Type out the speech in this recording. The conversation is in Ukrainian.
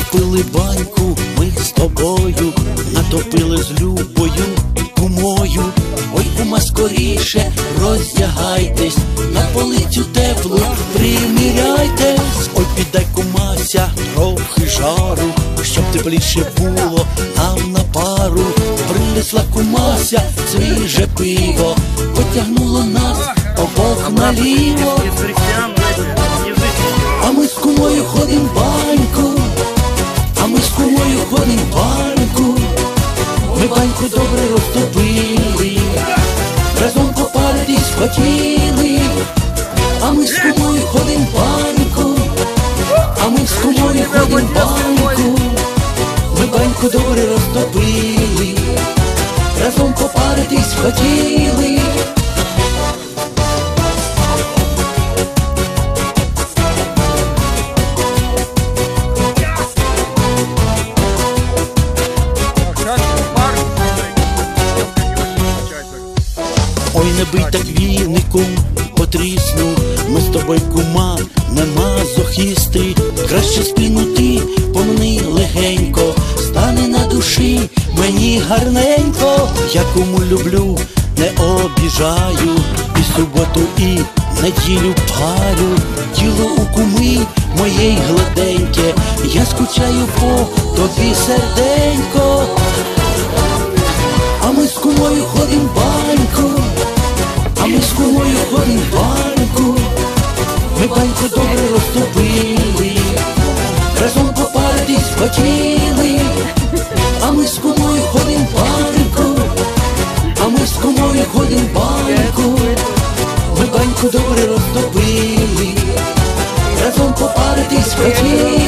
Розтопили баньку ми з тобою, натопили з любою кумою. Ой, кума, скоріше роздягайтесь, на полицю теплу приміряйтесь. Ой, піддай кумася, трохи жару, щоб тепліше було нам на пару. Принесла кумася свіже пиво, потягнуло нас обох наліво. А ми з кумою ходим в хотіли, а ми з кумою ходим баньку, а ми з кумою ходим баньку, ми баньку добре розтопили, разом попаритись хотіли. Ой, не бий так віником, потрісну, ми з тобою кума, не мазохісти, краще спину ти помни легенько, стане на душі мені гарненько, я кому люблю, не обіжаю, і суботу, і неділю парю, тіло у куми моєї гладеньке, я скучаю по тобі серденько. А ми з кумою ходим в баньку, а ми з кумою ходим в баньку, ми баньку добре розтопили, разом попаритись хотіли.